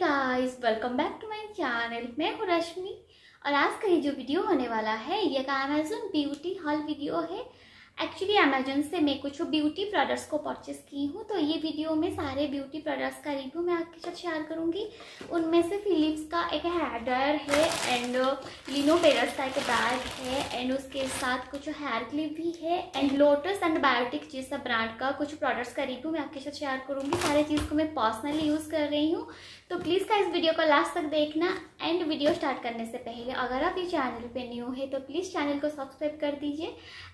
Guys welcome back to my channel मैं हूँ रश्मि और आज का ये जो वीडियो होने वाला है, ये का अमेजोन ब्यूटी हॉल वीडियो है। एक्चुअली अमेजोन से मैं कुछ ब्यूटी प्रोडक्ट्स को परचेस की हूँ तो ये वीडियो में सारे ब्यूटी प्रोडक्ट्स का रिव्यू मैं आपके साथ शेयर करूँगी। उनमें से फिलिप्स का एक ड्रायर है एंड लिनो पेरस का एक बैग है एंड उसके साथ कुछ हेयर क्लिप भी है एंड लोटस एंड बायोटिक जैसा ब्रांड का कुछ प्रोडक्ट्स का रिव्यू मैं आपके साथ शेयर करूँगी। सारे चीज़ को मैं पर्सनली यूज़ कर रही हूँ। तो प्लीज़ का इस वीडियो को लास्ट तक देखना। एंड वीडियो स्टार्ट करने से पहले अगर आप ये चैनल पे न्यू है तो प्लीज़ चैनल को सब्सक्राइब कर दीजिए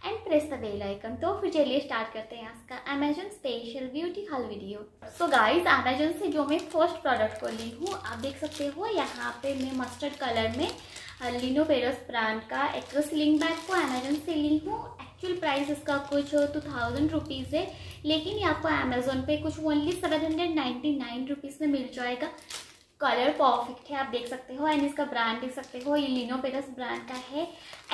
and press the bell icon. तो फिर चलिए स्टार्ट करते हैं आज का Amazon special beauty haul video so guys Amazon से जो मैं फ़र्स्ट प्रोडक्ट को ली हूँ, आप देख सकते हो, यहाँ पे मैं मस्टर्ड कलर में लिनो पेरस ब्रांड का एक स्लिंग बैग को अमेजन से ली हूँ। एक्चुअल प्राइस इसका कुछ टू थाउज़ेंड रुपीज़ है, लेकिन ये आपको अमेजोन पे कुछ only seven hundred ninety nine rupees में मिल जाएगा। कलर परफेक्ट है आप देख सकते हो एंड इसका ब्रांड देख सकते हो ये लिनो पेरस ब्रांड का है।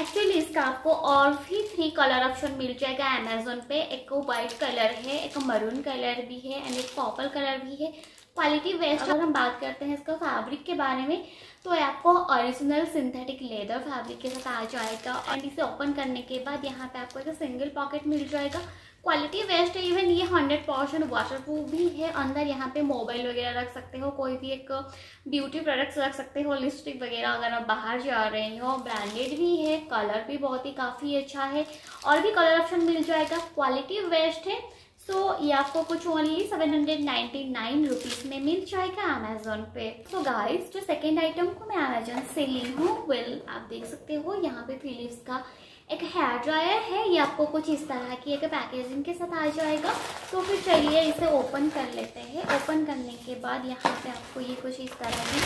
एक्चुअली इसका आपको और भी थ्री कलर ऑप्शन मिल जाएगा अमेजोन पे। एक वाइट कलर है एक मरून कलर भी है एंड एक पर्पल कलर भी है। क्वालिटी वेस्ट अगर हम बात करते हैं इसका फैब्रिक के बारे में तो आपको ओरिजिनल सिंथेटिक लेदर फैब्रिक के साथ आ जाएगा। एंड इसे ओपन करने के बाद यहाँ पे आपको एक सिंगल पॉकेट मिल जाएगा। क्वालिटी वेस्ट है इवन ये हंड्रेड परसेंट वाटर प्रूफ भी है अंदर यहाँ पे मोबाइल वगैरह रख सकते हो कोई भी एक ब्यूटी प्रोडक्ट्स रख सकते हो लिपस्टिक वगैरह अगर आप बाहर जा रहे हो ब्रांडेड भी है कलर भी बहुत ही काफ़ी अच्छा है और भी कलर ऑप्शन मिल जाएगा क्वालिटी वेस्ट है सो so, ये आपको कुछ only seven hundred ninety nine rupees में मिल जाएगा अमेजोन पे। सो so गाइस जो सेकेंड आइटम को मैं अमेजोन से ली हूँ वेल आप देख सकते हो यहाँ पे फिलिप्स का एक हेयर ड्रायर है, ये आपको कुछ इस तरह की एक पैकेजिंग के साथ आ जाएगा। तो फिर चलिए इसे ओपन कर लेते हैं। ओपन करने के बाद यहाँ पे आपको ये कुछ इस तरह की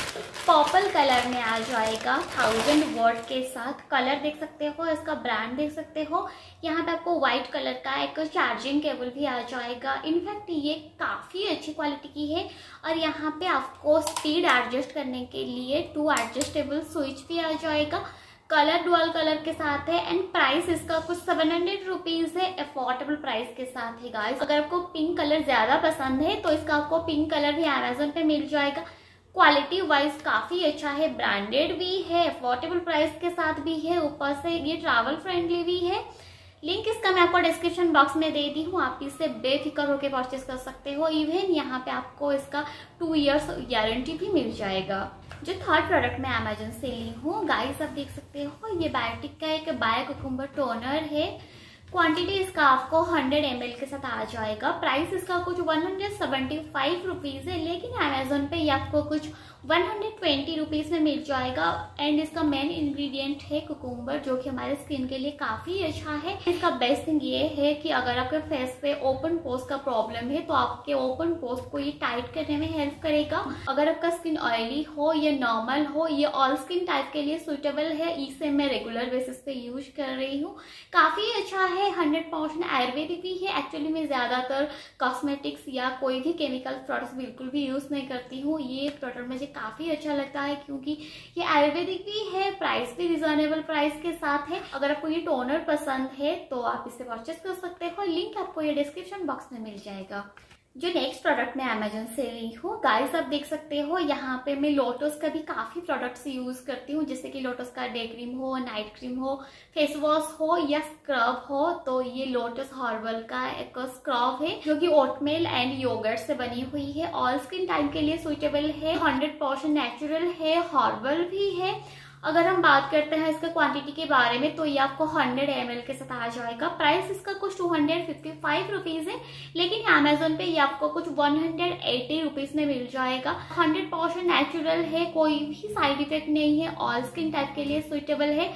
पर्पल कलर में आ जाएगा। थाउज़ेंड वर्ड के साथ कलर देख सकते हो, इसका ब्रांड देख सकते हो। यहाँ पे आपको व्हाइट कलर का एक चार्जिंग केबल भी आ जाएगा। इनफैक्ट ये काफ़ी अच्छी क्वालिटी की है। और यहाँ पे आपको स्पीड एडजस्ट करने के लिए टू एडजस्टेबल स्विच भी आ जाएगा। कलर, डुअल कलर के साथ है एंड प्राइस इसका कुछ सेवन हंड्रेड रुपीज़ है अफोर्डेबल प्राइस के साथ है गाइस अगर आपको पिंक कलर ज़्यादा पसंद है तो इसका आपको पिंक कलर भी अमेजोन पे मिल जाएगा. क्वालिटी वाइज काफ़ी अच्छा है ब्रांडेड भी है अफोर्डेबल प्राइस के साथ भी है, ऊपर से ये ट्रैवल फ्रेंडली भी है. लिंक इसका मैं आपको डिस्क्रिप्शन बॉक्स में दे दी हूँ। आप इससे बेफिक्र होकर परचेज कर सकते हो। इवन यहाँ पे आपको इसका टू इयर्स गारंटी भी मिल जाएगा। जो थर्ड प्रोडक्ट मैं अमेजोन से ली हूँ गाइस आप देख सकते हो, ये बायोटिक का एक बायो कुकुम्बर टोनर है। क्वांटिटी इसका आपको 100 एम के साथ आ जाएगा। प्राइस इसका कुछ one hundred seventy five rupees है, लेकिन अमेजोन पे ये आपको कुछ वन हंड्रेड ट्वेंटी रुपीज़ में मिल जाएगा। एंड इसका मेन इंग्रेडिएंट है कुकुम्बर जो कि हमारे स्किन के लिए काफ़ी अच्छा है। इसका बेस्ट थिंग ये है कि अगर आपके फेस पे ओपन पोस्ट का प्रॉब्लम है तो आपके ओपन पोस्ट को ये टाइट करने में हेल्प करेगा। अगर आपका स्किन ऑयली हो या नॉर्मल हो, ये ऑल स्किन टाइप के लिए सुटेबल है। इसे मैं रेगुलर बेसिस पे यूज़ कर रही हूँ। काफ़ी अच्छा है हंड्रेड परसेंट आयुर्वेदिक भी है। एक्चुअली मैं ज़्यादातर कॉस्मेटिक्स या कोई भी केमिकल प्रोडक्ट्स बिल्कुल भी यूज़ नहीं करती हूँ। ये प्रोडक्ट मुझे काफ़ी अच्छा लगता है क्योंकि ये आयुर्वेदिक भी है प्राइस भी रिजनेबल प्राइस के साथ है। अगर आपको ये टोनर पसंद है तो आप इसे परचेस कर सकते हो। लिंक आपको ये डिस्क्रिप्शन बॉक्स में मिल जाएगा। जो नेक्स्ट प्रोडक्ट मैं अमेजोन से ली हूँ गाइस आप देख सकते हो, यहाँ पे मैं लोटस का भी काफ़ी प्रोडक्ट्स यूज़ करती हूँ, जैसे कि लोटस का डे क्रीम हो नाइट क्रीम हो फेस वॉश हो या स्क्रब हो तो ये लोटस हॉर्बल का एक स्क्रब है, जो कि ओटमेल एंड योगर्ट से बनी हुई है। ऑल स्किन टाइप के लिए सुइटेबल है हंड्रेड नेचुरल है हॉर्बल भी है। अगर हम बात करते हैं इसके क्वांटिटी के बारे में तो ये आपको 100 एम के साथ आ जाएगा। प्राइस इसका कुछ टू हंड्रेड फिफ्टी फाइव है, लेकिन अमेजोन पे ये आपको कुछ वन हंड्रेड में मिल जाएगा। 100 परसेंट नेचुरल है, कोई भी साइड इफ़ेक्ट नहीं है ऑल स्किन टाइप के लिए सुइटेबल है।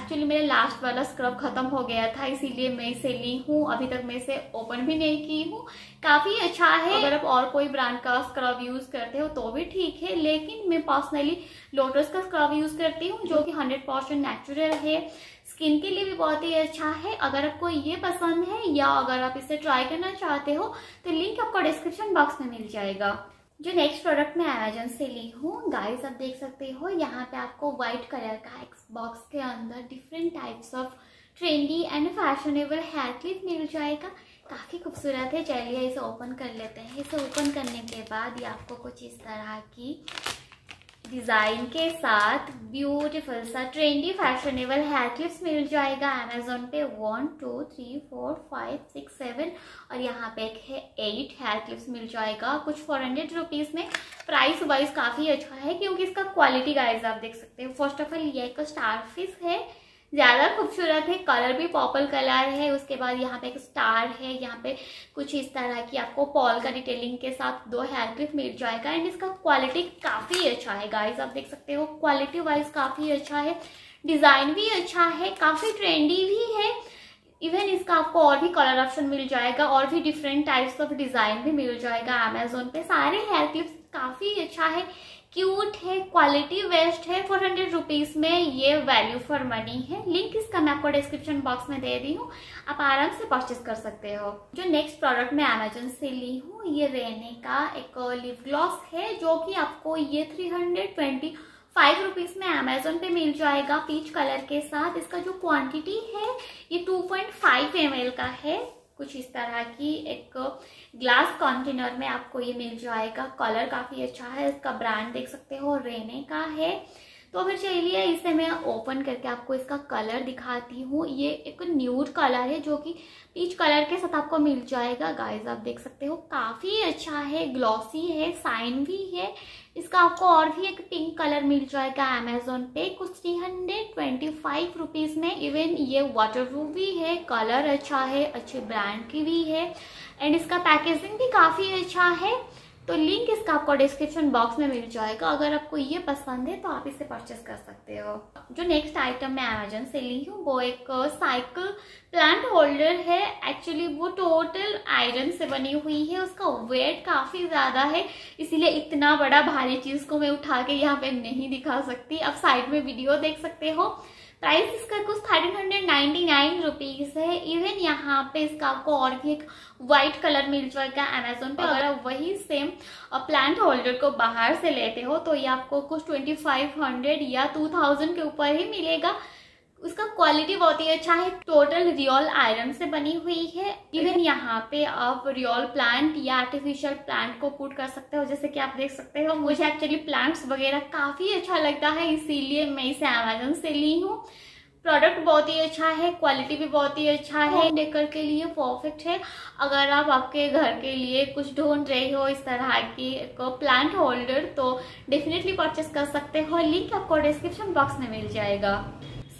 एक्चुअली मेरा लास्ट वाला स्क्रब खत्म हो गया था, इसीलिए मैं इसे ली हूँ। अभी तक मैं इसे ओपन भी नहीं की हूँ। काफ़ी अच्छा है। अगर आप और कोई ब्रांड का स्क्रब यूज़ करते हो तो भी ठीक है, लेकिन मैं पर्सनली लोटस का स्क्रब यूज़ करती हूँ, जो कि हंड्रेड परसेंट नेचुरल है। स्किन के लिए भी बहुत ही अच्छा है। अगर आपको ये पसंद है, या अगर आप इसे ट्राई करना चाहते हो तो लिंक आपको डिस्क्रिप्शन बॉक्स में मिल जाएगा। जो नेक्स्ट प्रोडक्ट मैं अमेजोन से ली हूँ गाइस आप देख सकते हो, यहाँ पे आपको व्हाइट कलर का एक बॉक्स के अंदर different types of trendy and fashionable hair clip मिल जाएगा। काफ़ी खूबसूरत है, चलिए इसे ओपन कर लेते हैं। इसे ओपन करने के बाद ये आपको कुछ इस तरह की डिज़ाइन के साथ ब्यूटीफुल सा ट्रेंडी फैशनेबल हेयर क्लिप्स मिल जाएगा अमेजोन पे। One two three four five six seven और यहाँ पे एक है एट हेयर क्लिप्स मिल जाएगा। कुछ फोर हंड्रेड रुपीज़ में प्राइस वाइज काफ़ी अच्छा है क्योंकि इसका क्वालिटी गाइज़ आप देख सकते हैं। फ़र्स्ट ऑफ़ ऑल ये एक स्टार फ़िश है। ज़्यादा खूबसूरत है कलर भी पर्पल कलर है, उसके बाद यहाँ पे एक स्टार है, यहाँ पे कुछ इस तरह की आपको पॉल का डिटेलिंग के साथ दो हेयर क्लिप मिल जाएगा एंड इसका क्वालिटी काफ़ी अच्छा है गाइस आप देख सकते हो क्वालिटी वाइज काफ़ी अच्छा है डिज़ाइन भी अच्छा है, काफ़ी ट्रेंडी भी है इवन इसका आपको और भी कलर ऑप्शन मिल जाएगा, और भी डिफरेंट टाइप्स ऑफ़ डिज़ाइन भी मिल जाएगा अमेजोन पे। सारे हेयर क्लिप्स काफ़ी अच्छा है क्यूट है क्वालिटी बेस्ट है फोर हंड्रेड रुपीज़ में ये वैल्यू फॉर मनी है। लिंक इसका मैं आपको डिस्क्रिप्शन बॉक्स में दे दी हूँ। आप आराम से परचेस कर सकते हो। जो नेक्स्ट प्रोडक्ट मैं अमेजोन से ली हूँ, ये रहने का एक लिप ग्लॉस है, जो कि आपको ये three hundred twenty five rupees में अमेजोन पे मिल जाएगा पीच कलर के साथ। इसका जो क्वांटिटी है, ये टू पॉइंट फाइव एम का है। कुछ इस तरह की एक ग्लास कंटेनर में आपको ये मिल जाएगा। कलर काफ़ी अच्छा है, इसका ब्रांड देख सकते हो, रेने का है। तो फिर चलिए इसे मैं ओपन करके आपको इसका कलर दिखाती हूँ। ये एक न्यूड कलर है जो कि पीच कलर के साथ आपको मिल जाएगा। गाइस आप देख सकते हो, काफ़ी अच्छा है ग्लॉसी है साइन भी है। इसका आपको और भी एक पिंक कलर मिल जाएगा अमेजोन पे। कुछ three hundred twenty five rupees में इवन ये वाटर प्रूफ भी है कलर अच्छा है, अच्छे ब्रांड की भी है। एंड इसका पैकेजिंग भी काफ़ी अच्छा है। तो लिंक इसका आपको डिस्क्रिप्शन बॉक्स में मिल जाएगा। अगर आपको ये पसंद है तो आप इसे परचेस कर सकते हो। जो नेक्स्ट आइटम मैं अमेजोन से ली हूँ, वो एक साइकिल प्लांट होल्डर है। एक्चुअली वो टोटल आयरन से बनी हुई है। उसका वेट काफ़ी ज़्यादा है। इसीलिए इतना बड़ा भारी चीज़ को मैं उठा के यहाँ पे नहीं दिखा सकती। आप साइड में वीडियो देख सकते हो। प्राइस इसका कुछ thirteen hundred ninety nine rupees है। इवन यहाँ पे इसका आपको और भी एक व्हाइट कलर मिल जाएगा अमेजोन पे। अगर आप वही सेम प्लांट होल्डर को बाहर से लेते हो तो ये आपको कुछ ट्वेंटी फाइव हंड्रेड या टू थाउज़ेंड के ऊपर ही मिलेगा। उसका क्वालिटी बहुत ही अच्छा है। टोटल रियल आयरन से बनी हुई है। इवन यहाँ पे आप रियल प्लांट या आर्टिफिशियल प्लांट को पुट कर सकते हो। जैसे कि आप देख सकते हो, मुझे एक्चुअली प्लांट्स वगैरह काफ़ी अच्छा लगता है, इसीलिए मैं इसे अमेजोन से ली हूँ। प्रोडक्ट बहुत ही अच्छा है क्वालिटी भी बहुत ही अच्छा है। डेकर के लिए परफेक्ट है। अगर आप आपके घर के लिए कुछ ढूंढ रहे हो इस तरह की प्लांट होल्डर तो डेफिनेटली परचेस कर सकते हो। लिंक आपको डिस्क्रिप्शन बॉक्स में मिल जाएगा।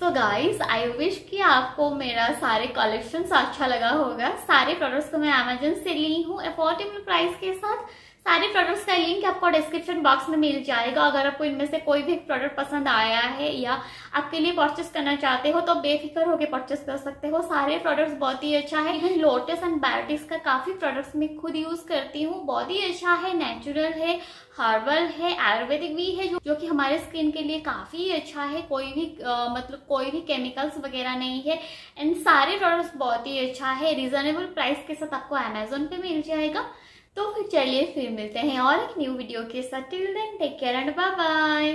सो गाइज़ आई विश कि आपको मेरा सारे कलेक्शन अच्छा लगा होगा। सारे प्रोडक्ट्स को मैं अमेजन से ली हूँ। अफोर्डेबल प्राइस के साथ सारे प्रोडक्ट्स का लिंक आपको डिस्क्रिप्शन बॉक्स में मिल जाएगा। अगर आपको इनमें से कोई भी प्रोडक्ट पसंद आया है या आपके लिए परचेस करना चाहते हो तो बेफिक्र होकर परचेस कर सकते हो। सारे प्रोडक्ट्स बहुत ही अच्छा है। इवन लोटस एंड बायोटिक्स का काफ़ी प्रोडक्ट्स मैं खुद यूज़ करती हूँ। बहुत ही अच्छा है। नेचुरल है हर्बल है आयुर्वेदिक भी है जो, कि हमारे स्किन के लिए काफ़ी अच्छा है। कोई भी आ, मतलब कोई भी केमिकल्स वगैरह नहीं है। एंड सारे प्रोडक्ट्स बहुत ही अच्छा है। रिजनेबल प्राइस के साथ आपको अमेजोन पे मिल जाएगा। तो फिर चलिए फिर मिलते हैं और एक न्यू वीडियो के साथ। Till then take care and bye bye